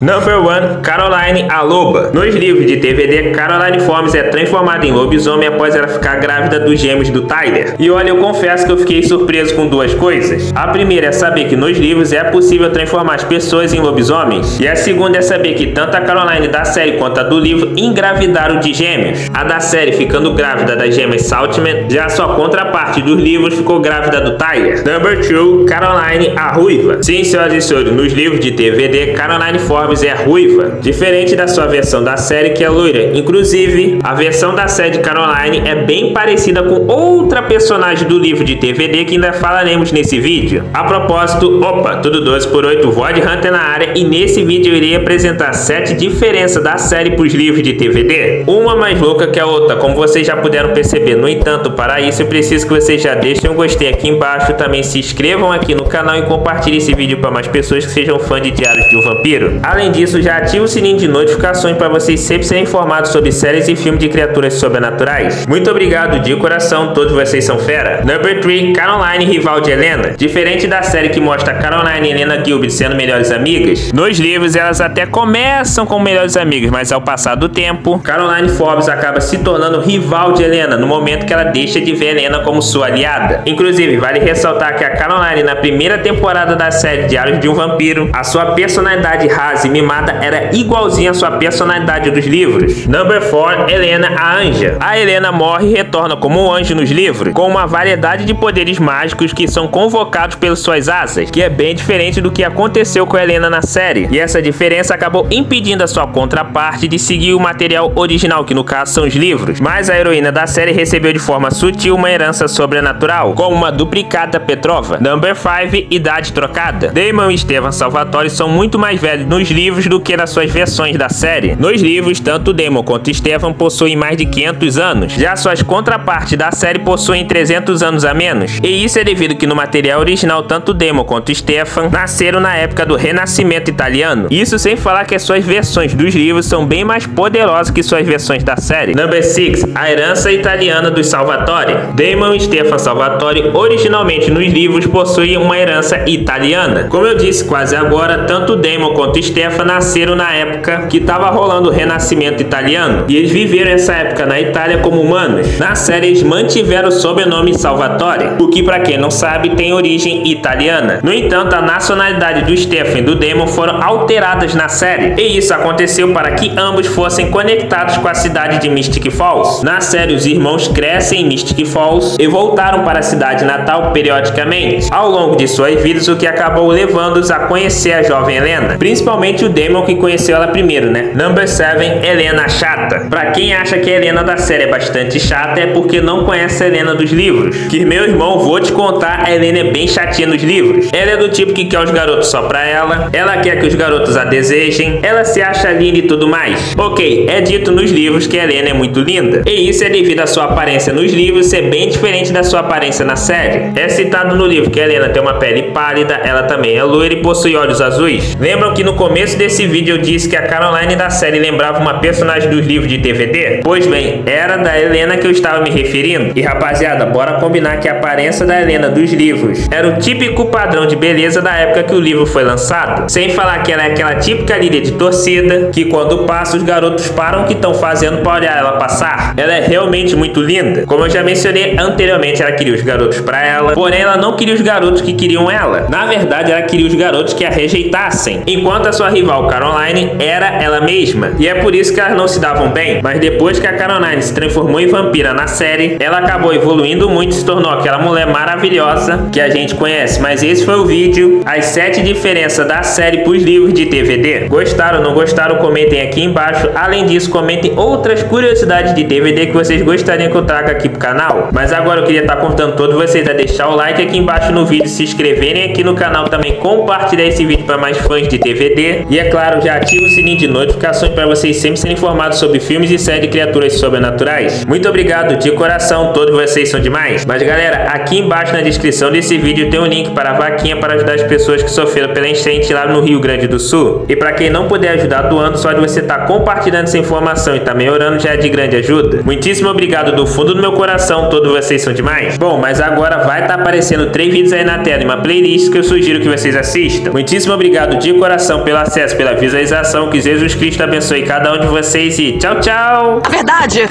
Number 1 Caroline a Loba. Nos livros de TVD, Caroline Forms é transformada em lobisomem após ela ficar grávida dos gêmeos do Tyler. E olha, eu confesso que eu fiquei surpreso com duas coisas. A primeira é saber que nos livros é possível transformar as pessoas em lobisomens. E a segunda é saber que tanto a Caroline da série quanto a do livro engravidaram de gêmeos. A da série ficando grávida das gêmeas Saltman, já a sua contraparte dos livros ficou grávida do Tyler. Number 2 Caroline a Ruiva. Sim, senhoras e senhores, nos livros de TVD, Caroline Forms é ruiva, diferente da sua versão da série que é loira. Inclusive, a versão da série de Caroline é bem parecida com outra personagem do livro de TVD que ainda falaremos nesse vídeo. A propósito, opa, tudo 12 por 8 Void Hunter na área e nesse vídeo eu irei apresentar 7 diferenças da série para os livros de TVD. Uma mais louca que a outra, como vocês já puderam perceber. No entanto, para isso eu preciso que vocês já deixem um gostei aqui embaixo, também se inscrevam aqui no canal e compartilhem esse vídeo para mais pessoas que sejam fãs de Diários de um Vampiro. Além disso, já ative o sininho de notificações para vocês sempre serem informados sobre séries e filmes de criaturas sobrenaturais. Muito obrigado de coração, todos vocês são fera. Number 3, Caroline rival de Helena. Diferente da série que mostra Caroline e Helena Gilbert sendo melhores amigas, nos livros elas até começam como melhores amigas, mas ao passar do tempo, Caroline Forbes acaba se tornando rival de Helena no momento que ela deixa de ver Helena como sua aliada. Inclusive, vale ressaltar que a Caroline na primeira temporada da série Diários de um Vampiro, a sua personalidade rasa mimada era igualzinha à sua personalidade dos livros. Number 4, Helena a Anja. A Helena morre e retorna como um anjo nos livros, com uma variedade de poderes mágicos que são convocados pelas suas asas, que é bem diferente do que aconteceu com Helena na série. E essa diferença acabou impedindo a sua contraparte de seguir o material original, que no caso são os livros. Mas a heroína da série recebeu de forma sutil uma herança sobrenatural, como uma duplicata Petrova. Number 5, Idade Trocada. Damon e Estevan Salvatore são muito mais velhos nos livros do que nas suas versões da série. Nos livros, tanto Demon quanto Stefan possuem mais de 500 anos, já suas contrapartes da série possuem 300 anos a menos. E isso é devido que no material original, tanto Demon quanto Stefan nasceram na época do Renascimento italiano. Isso sem falar que as suas versões dos livros são bem mais poderosas que suas versões da série. Number 6. A herança italiana dos Salvatore. Damon e Stefan Salvatore originalmente nos livros possuíam uma herança italiana. Como eu disse quase agora, tanto Damon quanto Stefan nasceram na época que estava rolando o Renascimento italiano e eles viveram essa época na Itália como humanos. Na série eles mantiveram o sobrenome Salvatore, o que para quem não sabe tem origem italiana. No entanto, a nacionalidade do Stefan e do Demon foram alteradas na série, e isso aconteceu para que ambos fossem conectados com a cidade de Mystic Falls. Na série, os irmãos crescem em Mystic Falls e voltaram para a cidade natal periodicamente, ao longo de suas vidas, o que acabou levando-os a conhecer a jovem Helena, principalmente o Demon que conheceu ela primeiro, né? Number 7, Helena chata. Pra quem acha que a Helena da série é bastante chata, é porque não conhece a Helena dos livros. Que meu irmão, vou te contar, a Helena é bem chatinha nos livros. Ela é do tipo que quer os garotos só pra ela, ela quer que os garotos a desejem, ela se acha linda e tudo mais. Ok, é dito nos livros que a Helena é muito linda. E isso é devido à sua aparência nos livros ser bem diferente da sua aparência na série. É citado no livro que a Helena tem uma pele pálida, ela também é loira e possui olhos azuis. Lembram que no começo desse vídeo eu disse que a Caroline da série lembrava uma personagem dos livros de DVD? Pois bem, era da Helena que eu estava me referindo. E rapaziada, bora combinar que a aparência da Helena dos livros era o típico padrão de beleza da época que o livro foi lançado. Sem falar que ela é aquela típica líder de torcida que quando passa os garotos param o que estão fazendo para olhar ela passar. Ela é realmente muito linda. Como eu já mencionei anteriormente, ela queria os garotos para ela, porém ela não queria os garotos que queriam ela. Na verdade, ela queria os garotos que a rejeitassem. Enquanto a sua rival Caroline era ela mesma. E é por isso que elas não se davam bem. Mas depois que a Caroline se transformou em vampira na série, ela acabou evoluindo muito e se tornou aquela mulher maravilhosa que a gente conhece. Mas esse foi o vídeo, as 7 diferenças da série pros livros de DVD. Gostaram, não gostaram? Comentem aqui embaixo. Além disso, comentem outras curiosidades de DVD que vocês gostariam que eu traga aqui pro canal. Mas agora eu queria estar contando todos vocês a deixar o like aqui embaixo no vídeo, se inscreverem aqui no canal também, compartilhar esse vídeo para mais fãs de E é claro, já ativa o sininho de notificações para vocês sempre serem informados sobre filmes e séries de criaturas sobrenaturais. Muito obrigado de coração, todos vocês são demais. Mas galera, aqui embaixo na descrição desse vídeo tem um link para a vaquinha para ajudar as pessoas que sofreram pela enchente lá no Rio Grande do Sul. E para quem não puder ajudar doando, só de você estar tá compartilhando essa informação e também orando já é de grande ajuda. Muitíssimo obrigado do fundo do meu coração, todos vocês são demais. Bom, mas agora vai estar tá aparecendo três vídeos aí na tela e uma playlist que eu sugiro que vocês assistam. Muitíssimo obrigado de coração pela acesso, pela visualização. Que Jesus Cristo abençoe cada um de vocês e tchau, tchau! A verdade